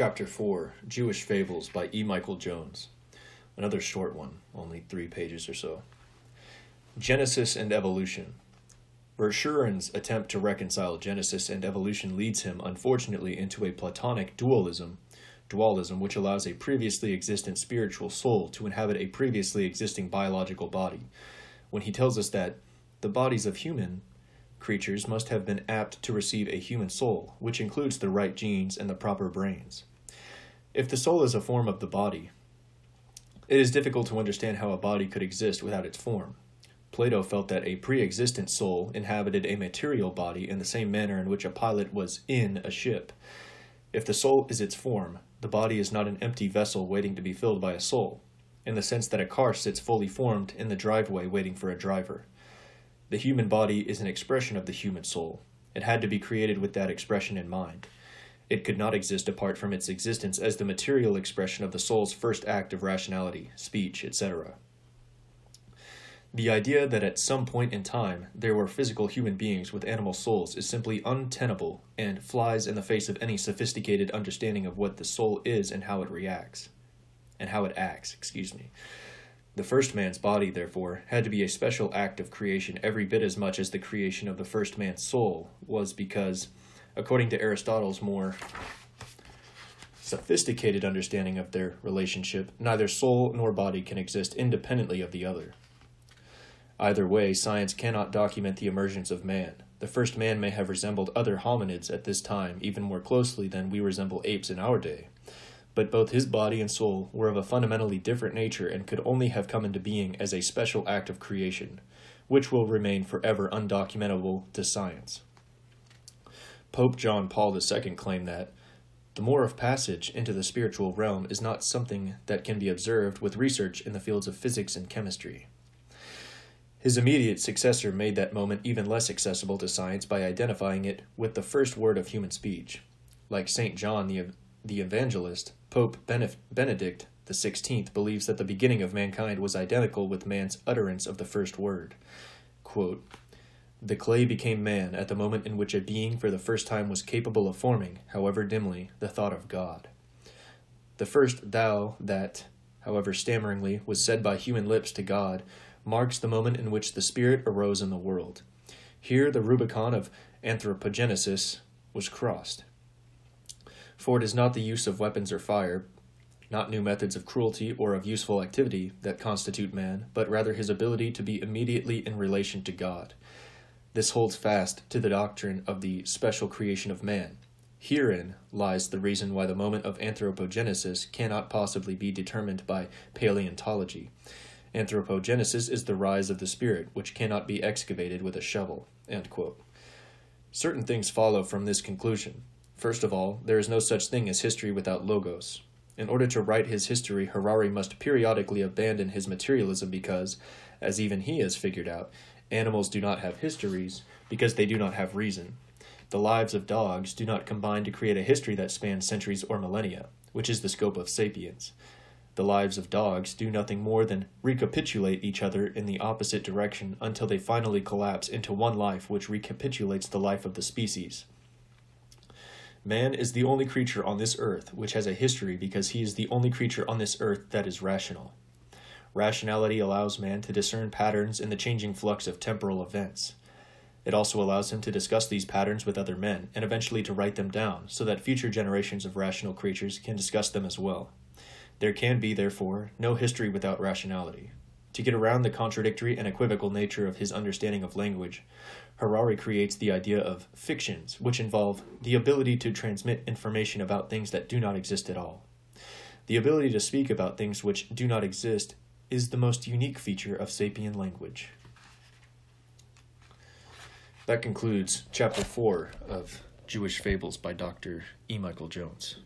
Chapter 4 Jewish Fables by E. Michael Jones. Another short one, only three pages or so. Genesis and Evolution. Verschuuren's attempt to reconcile Genesis and evolution leads him, unfortunately, into a Platonic dualism, dualism which allows a previously existent spiritual soul to inhabit a previously existing biological body. When he tells us that the bodies of human creatures must have been apt to receive a human soul, which includes the right genes and the proper brains. If the soul is a form of the body, it is difficult to understand how a body could exist without its form. Plato felt that a pre existent soul inhabited a material body in the same manner in which a pilot was in a ship. If the soul is its form, the body is not an empty vessel waiting to be filled by a soul, in the sense that a car sits fully formed in the driveway waiting for a driver. The human body is an expression of the human soul. It had to be created with that expression in mind. It could not exist apart from its existence as the material expression of the soul's first act of rationality, speech, etc. The idea that at some point in time there were physical human beings with animal souls is simply untenable and flies in the face of any sophisticated understanding of what the soul is and how it reacts. And how it acts, excuse me. The first man's body, therefore, had to be a special act of creation every bit as much as the creation of the first man's soul was because, according to Aristotle's more sophisticated understanding of their relationship, neither soul nor body can exist independently of the other. Either way, science cannot document the emergence of man. The first man may have resembled other hominids at this time even more closely than we resemble apes in our day. But both his body and soul were of a fundamentally different nature and could only have come into being as a special act of creation, which will remain forever undocumentable to science. Pope John Paul II claimed that the more of passage into the spiritual realm is not something that can be observed with research in the fields of physics and chemistry. His immediate successor made that moment even less accessible to science by identifying it with the first word of human speech. Like St. John the, the Evangelist, Pope Benedict XVI believes that the beginning of mankind was identical with man's utterance of the first word. Quote, the clay became man at the moment in which a being for the first time was capable of forming, however dimly, the thought of God. The first thou that, however stammeringly, was said by human lips to God marks the moment in which the Spirit arose in the world. Here, the Rubicon of anthropogenesis was crossed. For it is not the use of weapons or fire, not new methods of cruelty or of useful activity that constitute man, but rather his ability to be immediately in relation to God. This holds fast to the doctrine of the special creation of man. Herein lies the reason why the moment of anthropogenesis cannot possibly be determined by paleontology. Anthropogenesis is the rise of the spirit, which cannot be excavated with a shovel. Certain things follow from this conclusion. First of all, there is no such thing as history without logos. In order to write his history, Harari must periodically abandon his materialism because, as even he has figured out, animals do not have histories because they do not have reason. The lives of dogs do not combine to create a history that spans centuries or millennia, which is the scope of sapiens. The lives of dogs do nothing more than recapitulate each other in the opposite direction until they finally collapse into one life which recapitulates the life of the species. Man is the only creature on this earth which has a history because he is the only creature on this earth that is rational. Rationality allows man to discern patterns in the changing flux of temporal events. It also allows him to discuss these patterns with other men and eventually to write them down so that future generations of rational creatures can discuss them as well. There can be, therefore, no history without rationality. To get around the contradictory and equivocal nature of his understanding of language, Harari creates the idea of fictions, which involve the ability to transmit information about things that do not exist at all. The ability to speak about things which do not exist is the most unique feature of sapient language. That concludes chapter 4 of Jewish Fables by Dr. E. Michael Jones.